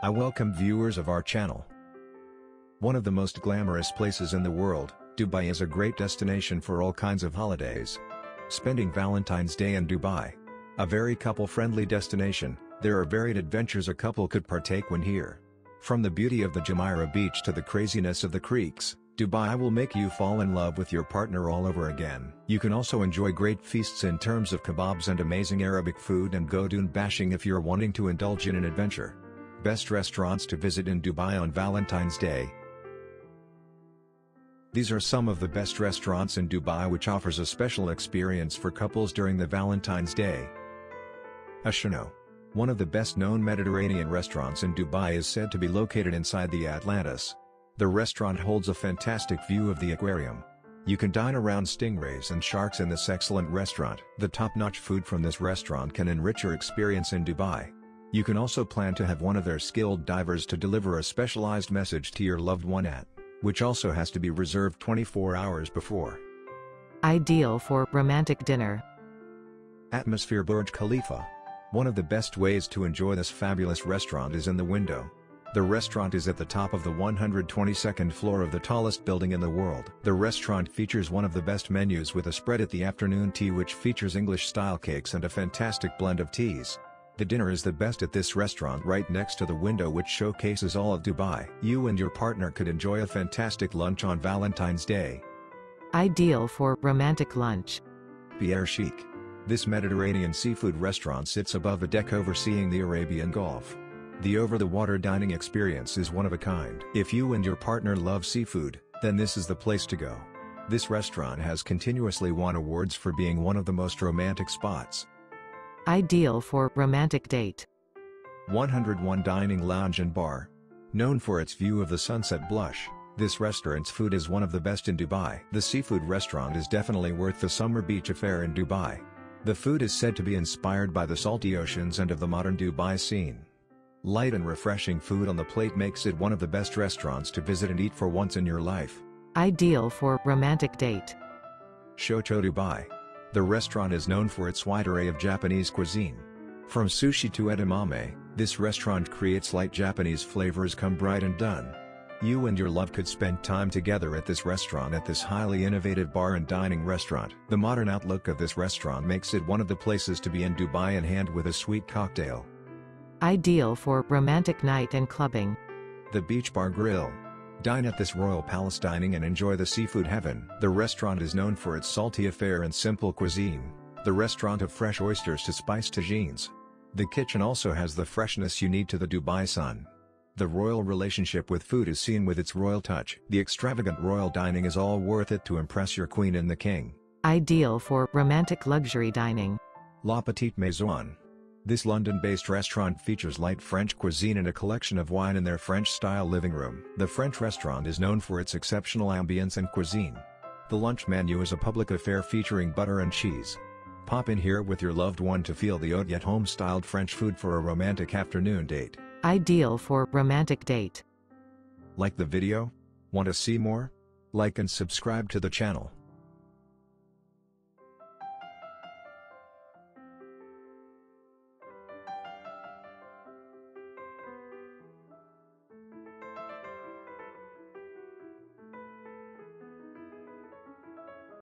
I welcome viewers of our channel. One of the most glamorous places in the world, Dubai is a great destination for all kinds of holidays. Spending Valentine's Day in Dubai. A very couple-friendly destination, there are varied adventures a couple could partake when here. From the beauty of the Jumeirah beach to the craziness of the creeks, Dubai will make you fall in love with your partner all over again. You can also enjoy great feasts in terms of kebabs and amazing Arabic food and go dune bashing if you're wanting to indulge in an adventure. Best restaurants to visit in Dubai on Valentine's Day. These are some of the best restaurants in Dubai which offers a special experience for couples during the Valentine's Day. Ossiano. One of the best-known Mediterranean restaurants in Dubai is said to be located inside the Atlantis. The restaurant holds a fantastic view of the aquarium. You can dine around stingrays and sharks in this excellent restaurant. The top-notch food from this restaurant can enrich your experience in Dubai. You can also plan to have one of their skilled divers to deliver a specialized message to your loved one at, which also has to be reserved 24 hours before. Ideal for romantic dinner. Atmosphere Burj Khalifa. One of the best ways to enjoy this fabulous restaurant is in the window. The restaurant is at the top of the 122nd floor of the tallest building in the world. The restaurant features one of the best menus with a spread at the afternoon tea which features English-style cakes and a fantastic blend of teas. The dinner is the best at this restaurant right next to the window which showcases all of Dubai. You and your partner could enjoy a fantastic lunch on Valentine's Day. Ideal for romantic lunch. Pierchic. This Mediterranean seafood restaurant sits above a deck overseeing the Arabian Gulf. The over-the-water dining experience is one of a kind. If you and your partner love seafood, then this is the place to go. This restaurant has continuously won awards for being one of the most romantic spots. Ideal for romantic date. 101 Dining Lounge and Bar. Known for its view of the sunset blush, this restaurant's food is one of the best in Dubai. The seafood restaurant is definitely worth the summer beach affair in Dubai. The food is said to be inspired by the salty oceans and of the modern Dubai scene. Light and refreshing food on the plate makes it one of the best restaurants to visit and eat for once in your life. Ideal for romantic date. Sho Cho Dubai. The restaurant is known for its wide array of Japanese cuisine. From sushi to edamame, this restaurant creates light Japanese flavors come bright and done. You and your love could spend time together at this restaurant at this highly innovative bar and dining restaurant. The modern outlook of this restaurant makes it one of the places to be in Dubai in hand with a sweet cocktail. Ideal for romantic night and clubbing. The Beach Bar Grill. Dine at this Royal Palace Dining and enjoy the seafood heaven. The restaurant is known for its salty affair and simple cuisine. The restaurant of fresh oysters to spiced tagines. The kitchen also has the freshness you need to the Dubai sun. The royal relationship with food is seen with its royal touch. The extravagant royal dining is all worth it to impress your queen and the king. Ideal for romantic luxury dining. La Petite Maison. This London-based restaurant features light French cuisine and a collection of wine in their French-style living room. The French restaurant is known for its exceptional ambience and cuisine. The lunch menu is a public affair featuring butter and cheese. Pop in here with your loved one to feel the haute yet home-styled French food for a romantic afternoon date. Ideal for romantic date. Like the video? Want to see more? Like and subscribe to the channel.